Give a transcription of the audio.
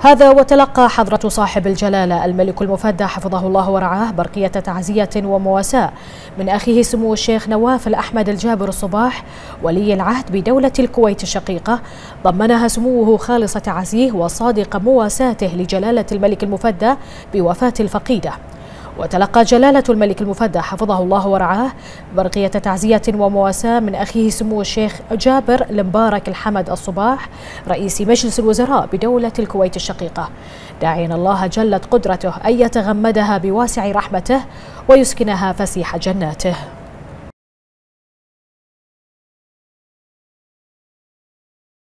هذا وتلقى حضرة صاحب الجلالة الملك المفدى حفظه الله ورعاه برقية تعزية ومواساة. من أخيه سمو الشيخ نواف الأحمد الجابر الصباح ولي العهد بدولة الكويت الشقيقة. ضمنها سموه خالص تعزيه وصادق مواساته لجلالة الملك المفدى بوفاة الفقيدة. وتلقى جلالة الملك المفدى حفظه الله ورعاه برقية تعزية ومواساة من أخيه سمو الشيخ جابر المبارك الحمد الصباح رئيس مجلس الوزراء بدولة الكويت الشقيقة. داعين الله جلت قدرته أن يتغمدها بواسع رحمته ويسكنها فسيح جناته.